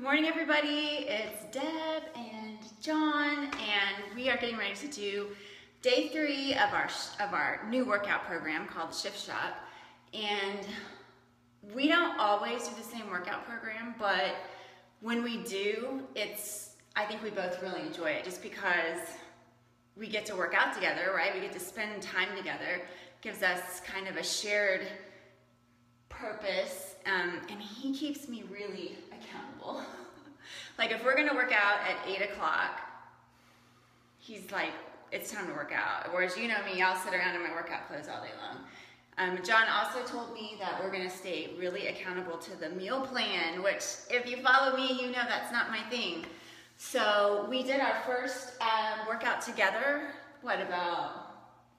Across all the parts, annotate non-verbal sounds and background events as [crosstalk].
Good morning, everybody. It's Deb and John, and we are getting ready to do day three of our of our new workout program called Shift Shop. And we don't always do the same workout program, but when we do, it's I think we both really enjoy it just because we get to work out together, right? We get to spend time together. Gives us kind of a shared purpose, um, and he keeps me really accountable. [laughs] like if we're gonna work out at eight o'clock, he's like, it's time to work out. Whereas you know me, I'll sit around in my workout clothes all day long. Um, John also told me that we're gonna stay really accountable to the meal plan, which if you follow me, you know that's not my thing. So we did our first um, workout together, what, about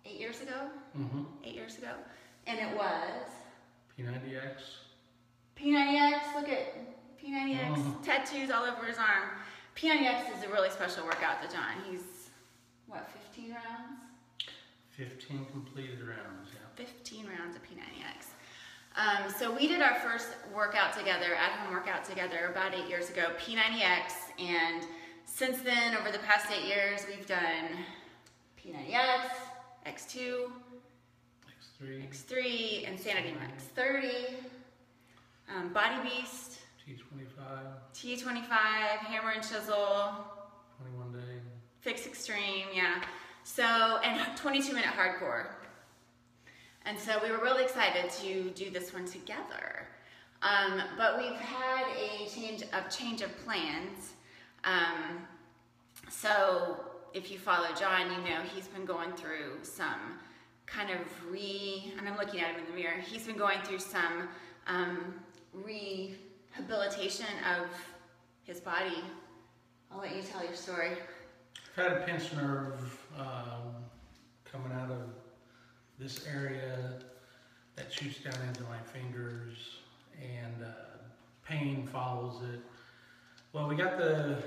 eight years ago? Mm-hmm. Eight years ago. And it was P90X. P90X, look at P90X, Mhm. tattoos all over his arm. P90X is a really special workout to John. He's, what, 15 rounds? 15 completed rounds, yeah. 15 rounds of P90X. Um, so we did our first workout together, at home workout together, about eight years ago, P90X, and since then, over the past eight years, we've done P90X, X2, X3, X3, Insanity Max 30, um, Body Beast, T25, T25, Hammer and Chisel, 21 day. Fix Extreme, yeah. So, and 22 minute Hard Corps. And so we were really excited to do this one together. Um, but we've had a change of change of plans. Um, so if you follow John, you know he's been going through some kind of re, and I'm looking at him in the mirror, he's been going through some um, rehabilitation of his body. I'll let you tell your story. I've had a pinched nerve um, coming out of this area that shoots down into my fingers, and uh, pain follows it. Well, we got the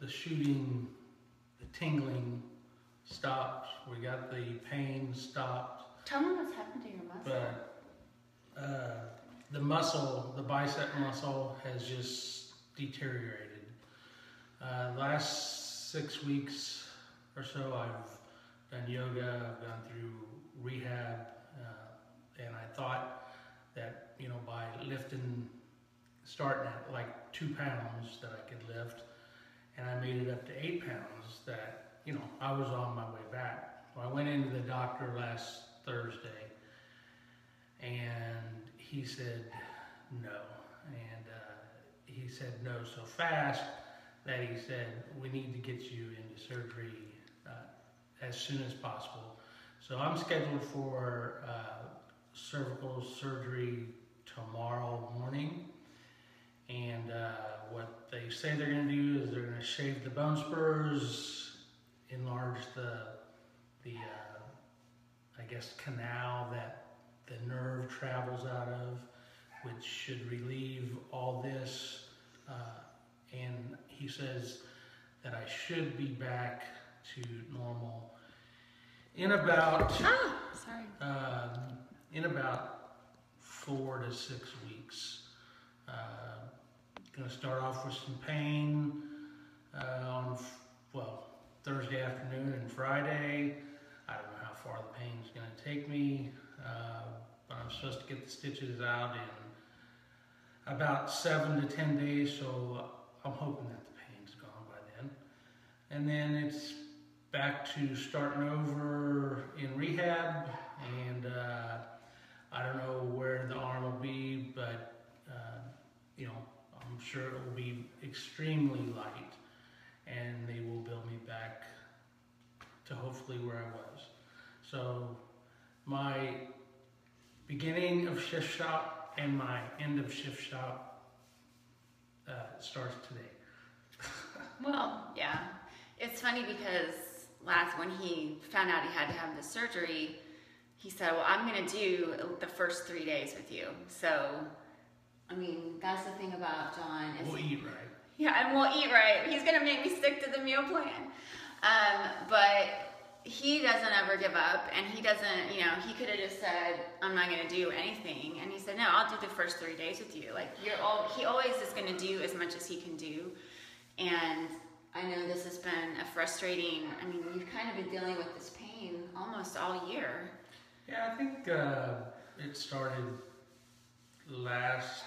the shooting, the tingling stopped. We got the pain stopped. Tell me what's happened to your muscle. but uh, the muscle, the bicep muscle, has just deteriorated. Uh, last six weeks or so, I've done yoga, I've gone through rehab, uh, and I thought that you know by lifting, starting at like two pounds that I could lift, and I made it up to eight pounds, that you know I was on my way back. I went into the doctor last Thursday and he said no. And uh, he said no so fast that he said, we need to get you into surgery uh, as soon as possible. So I'm scheduled for uh, cervical surgery tomorrow morning. And uh, what they say they're going to do is they're going to shave the bone spurs, enlarge the the uh, I guess canal that the nerve travels out of, which should relieve all this. Uh, and he says that I should be back to normal in about Ah, sorry. um, in about four to six weeks. Uh, gonna start off with some pain uh, on well Thursday afternoon and Friday. I don't know how far the pain's gonna take me, uh, but I'm supposed to get the stitches out in about seven to ten days. So I'm hoping that the pain's gone by then, and then it's back to starting over in rehab and uh, I don't know where the arm will be, but uh, you know, I'm sure it will be extremely light, and they will build me back to hopefully where I was. So my beginning of shift shop and my end of shift shop uh, starts today. [laughs] Well, yeah. It's funny because last when he found out he had to have the surgery, he said, "Well, I'm going to do the first three days with you." So, I mean, that's the thing about John is We'll eat right. Yeah, and we'll eat right. He's gonna make me stick to the meal plan. Um, but he doesn't ever give up, and he doesn't, you know, he could have just said, "I'm not going to do anything," and he said, "No, I'll do the first three days with you." Like you're all, he always is going to do as much as he can do, and I know this has been a frustrating. I mean, you've kind of been dealing with this pain almost all year. Yeah, I think uh, it started last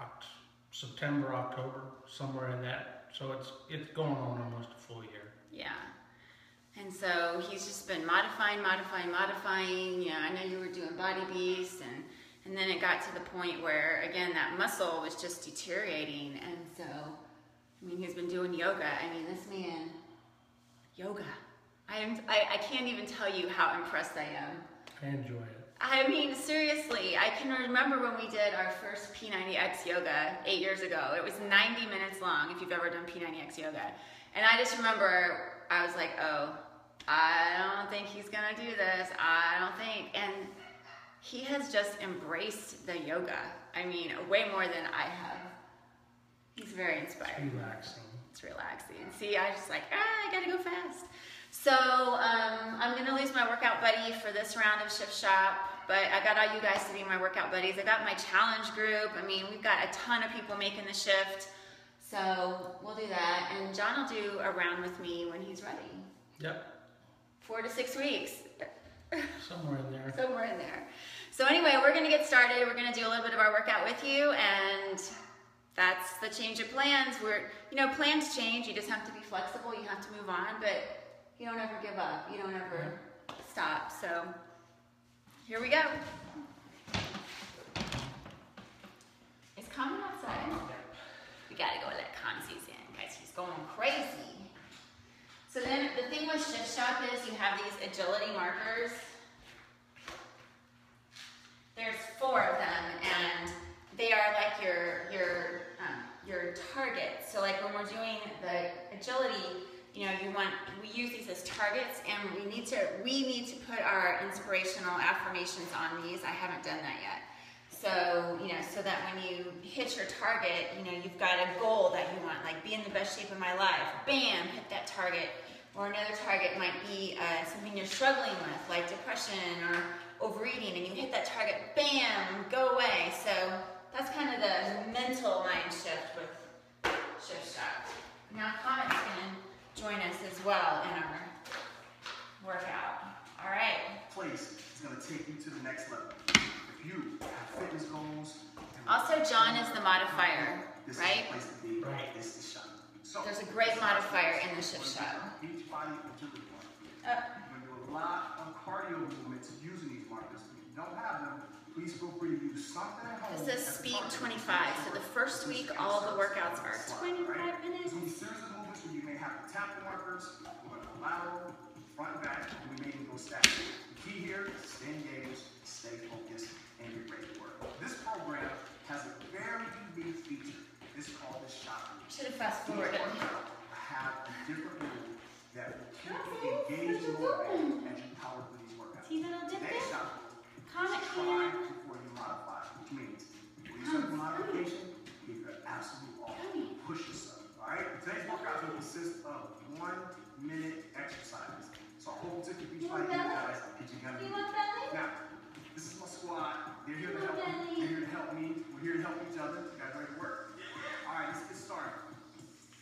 Oct- September, October, somewhere in that. So it's it's going on almost a full year. Yeah. And so he's just been modifying, modifying, modifying. You know, I know you were doing Body Beast, and and then it got to the point where again that muscle was just deteriorating, and so I mean he's been doing yoga. I mean this man, yoga. I am I, I can't even tell you how impressed I am. I enjoy it. I mean, seriously, I can remember when we did our first P90X yoga eight years ago. It was 90 minutes long, if you've ever done P90X yoga. And I just remember I was like, oh, I don't think he's gonna do this. I don't think. And he has just embraced the yoga. I mean, way more than I have. He's very inspired. It's relaxing. It's relaxing. See, I just like, ah, I gotta go fast. So um, I'm gonna lose my workout buddy for this round of Shift Shop, but I got all you guys to be my workout buddies. I got my challenge group. I mean, we've got a ton of people making the shift. So we'll do that. And John will do a round with me when he's ready. Yep, Four to six weeks. somewhere in there. somewhere in there. So anyway, we're gonna get started. We're gonna do a little bit of our workout with you, and that's the change of plans. We're, you know, plans change. You just have to be flexible. You have to move on, but you don't ever give up. You don't ever stop. So here we go. It's Common outside? We gotta go let Consi's in, guys. He's going crazy. So then the thing with Shift Is you have these agility markers. There's four of them, and they are like your your um, your targets. So like when we're doing the agility, you know, you want we use these as targets, and we need to we need to put our inspirational affirmations on these. I haven't done that yet. So, you know, so that when you hit your target, you know, you've got a goal that you want, like be in the best shape of my life. Bam, hit that target. Or another target might be uh, something you're struggling with, like depression or overeating, and you hit that target, bam, go away. So that's kind of the mental mind shift with Shift Shop. Now, Comet's going to join us as well in our workout. All right. place is going to take you to the next level. If you have fitness goals, Also, John is the modifier, this right? is the place to be. Right. This is the shop. So There's a great modifier in the shift shop. Beachbody agility marker. You're going to do a lot of cardio movements using these markers. If you don't have them, please feel free to use something at home. This is speed 25. So the first week, all the workouts are 25 minutes. There's going to be a series of movements where you may have to tap the markers, we're going to go lateral, front, back, and we may even go static. The key here is stay engaged, stay focused, and get ready to work. This program has a very unique feature. It's called the shot move. Should have fast Each forwarded. workout have a different move that will keep you engaged and motivated as you power through these workouts. See that little dip Today's there? shot move Comet try can. before you modify, which means when you start the modification, give your absolute all. Push yourself. All right. Today's workout will consist of one minute exercises. So I hope to beach You like want you belly? guys because you're gonna You be want belly? now. This is my squad. They're here to You help want me. belly? They're here to help me. We're here to help each other. You guys ready to work? All right. Let's get started.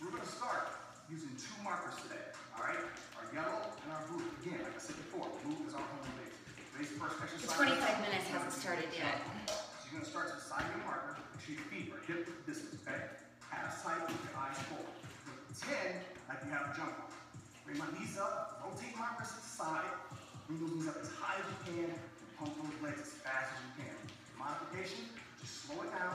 We're gonna start using two markers today. All right. Our yellow and our blue. Again, like I said before, blue is our home base. Today's first The exercise. 25 minutes hasn't started yet. So you're gonna start to the side of your marker, make sure your feet are hip distance, okay? Half tight with your eyes forward. Pretend like you have a jump rope. Bring my knees up, rotate my wrists to the side, bring those knees up as high as you can, and pump those legs as fast as you can. Modification, just slow it down,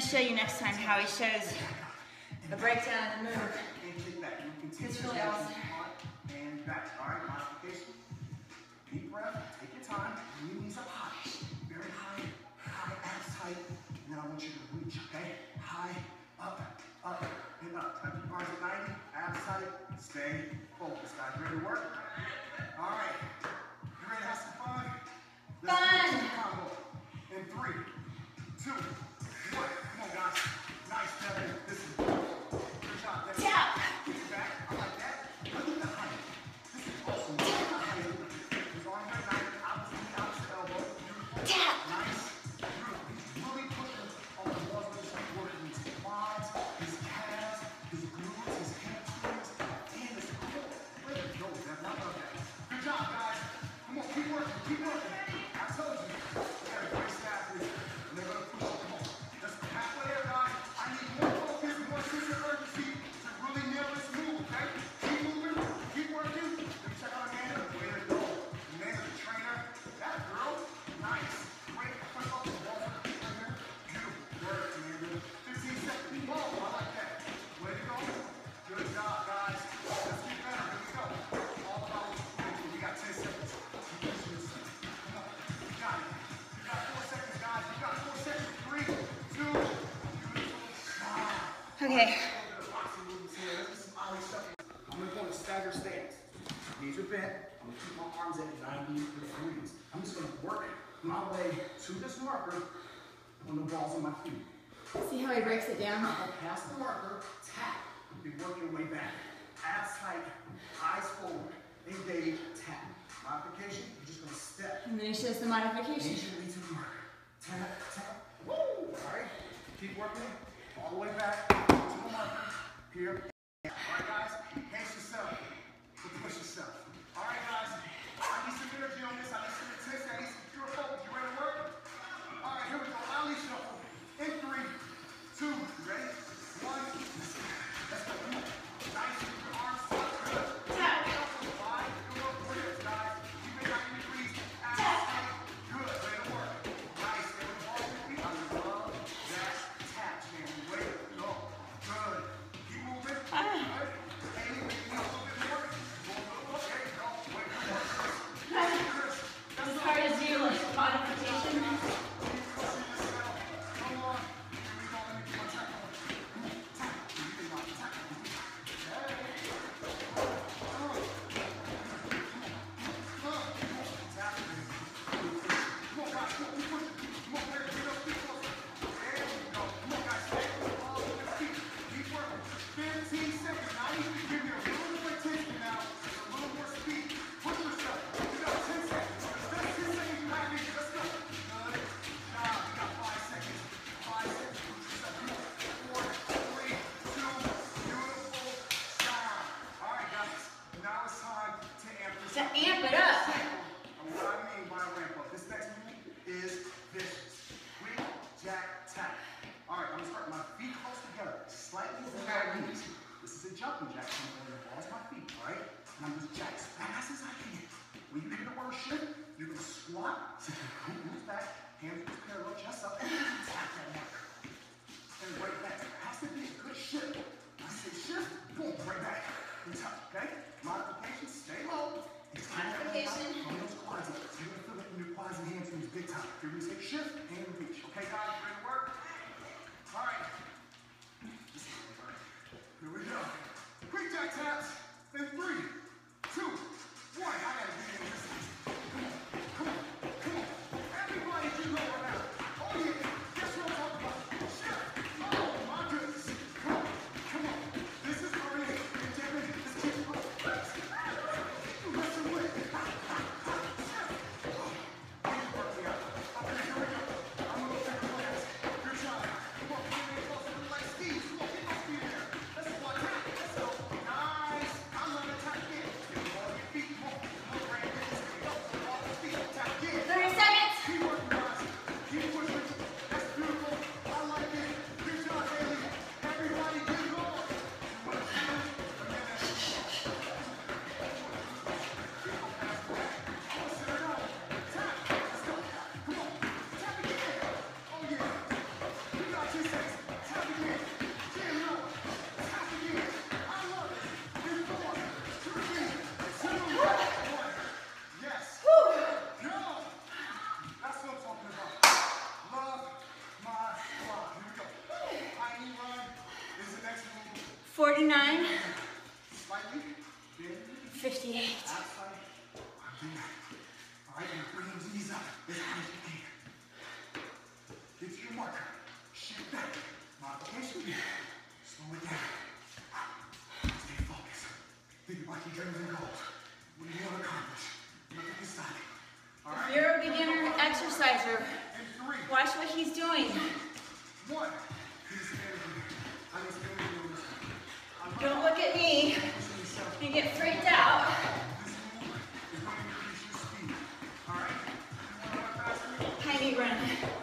going to show you next time how he shows the breakdown of the move. It's really awesome. And back to our modification. Deep breath, take your time, knees up high, very high, high, tight, and then I want you to reach, okay? High, up, up, and up. Keep your arms at 90, abs tight, stay focused. Guys, ready to work? that. I'm gonna keep my arms at 90 degrees. I'm just gonna work my way to this marker on the balls of my feet. See how he breaks it down? I'll pass the marker, tap, you work your way back. Abs tight, eyes forward, engage, tap. Modification, you're just gonna step. And then he shows the modification. Patiently to the marker. Tap, tap, woo! All right, keep working all the way back to the marker. Here. Now you try as fast as I can. When you get into worship, you're going to squat, cool, move back, hands parallel, chest up, and tap that neck, And right back. It has to be a good shift. I say shift, boom, right back. And touch, okay? Modification, stay low. Modification. Those quads. You're going to feel it in your quads and hamstrings big time. You're going to take shift and reach. Okay, guys? 58. All right, up as as you can it's your marker shit down modification slow it down think about your joints and goals what are you accomplishing you're a beginner exerciser, watch what he's doing. Don't look at me. You get freaked out. Tiny run.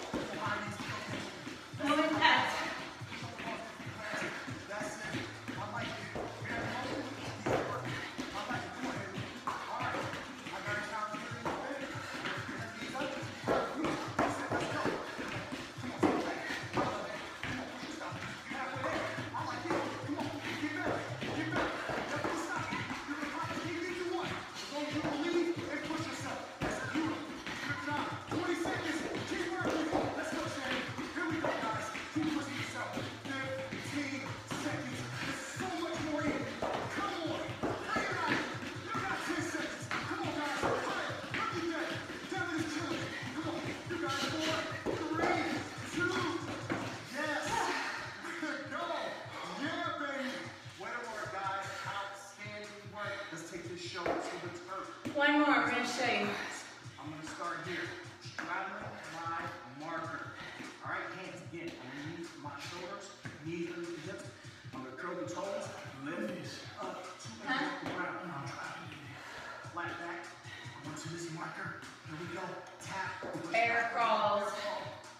bear crawls.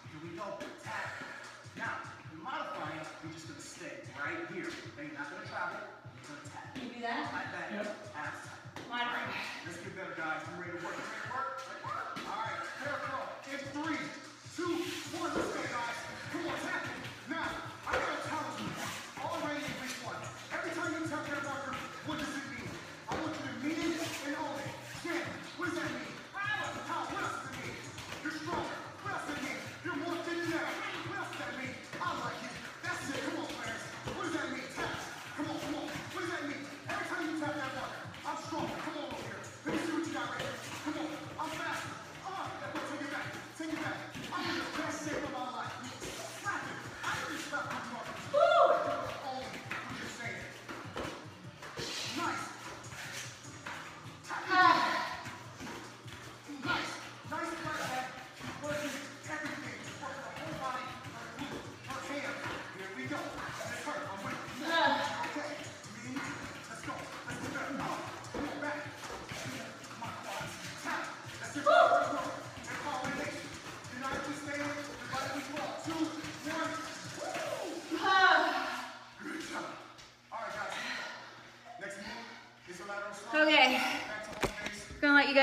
Here we go. Now, modifying, you're just gonna stay right here. Now you're not gonna travel, you're gonna. Can you do that? That. Yep.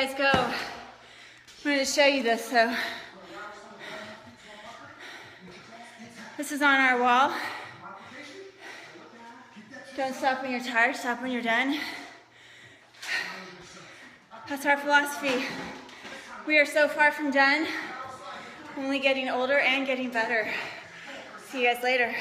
guys go. I'm going to show you this. So this is on our wall. Don't stop when you're tired. Stop when you're done. That's our philosophy. We are so far from done. Only getting older and getting better. See you guys later.